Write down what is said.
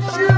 you.